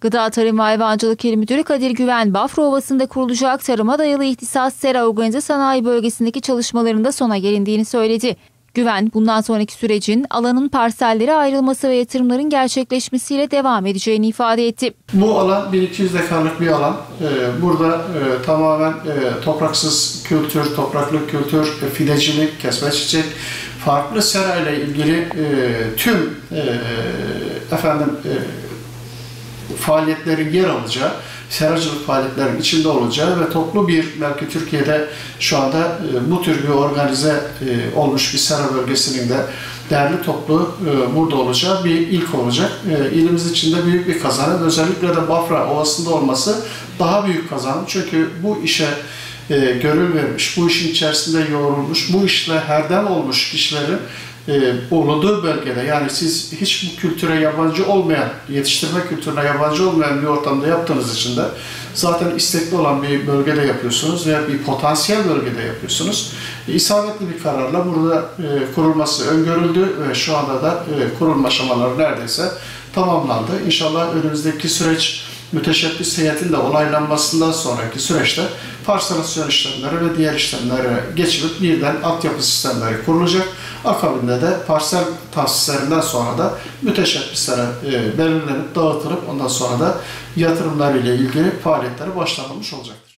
Gıda Tarım ve Hayvancılık İl Müdürü Kadir Güven, Bafra Ovası'nda kurulacak tarıma dayalı ihtisas sera organize sanayi bölgesindeki çalışmalarında sona gelindiğini söyledi. Güven, bundan sonraki sürecin alanın parsellere ayrılması ve yatırımların gerçekleşmesiyle devam edeceğini ifade etti. Bu alan 1200 dekarlık bir alan. Ee, Burada e, tamamen e, topraksız kültür, topraklı kültür, e, fidecilik, kesme çiçek, farklı sera ile ilgili tüm efendim faaliyetlerin yer alacağı, seracılık faaliyetlerinin içinde olacağı ve toplu bir belki Türkiye'de şu anda e, bu tür bir organize e, olmuş bir sera bölgesinin de değerli toplu e, burada olacağı bir ilk olacak. İlimiz için de büyük bir kazanım. Özellikle de Bafra Ovası'nda olması daha büyük kazanım. Çünkü bu işe gönül vermiş, bu işin içerisinde yoğrulmuş, bu işle herdem olmuş kişilerin bulunduğu bölgede yani siz hiç bu kültüre yabancı olmayan, yetiştirme kültürüne yabancı olmayan bir ortamda yaptığınız için de zaten istekli olan bir bölgede yapıyorsunuz veya bir potansiyel bölgede yapıyorsunuz. E, isabetli bir kararla burada e, kurulması öngörüldü ve şu anda da e, kurulma aşamaları neredeyse tamamlandı. İnşallah önümüzdeki süreç müteşebbis heyetin de onaylanmasından sonraki süreçte parselasyon işlemleri ve diğer işlemlere geçilip birden altyapı sistemleri kurulacak. Akabinde de parsel tahsislerinden sonra da müteşebbislere e, belirlenip dağıtılıp ondan sonra da yatırımlar ile ilgili faaliyetlere başlanılmış olacaktır.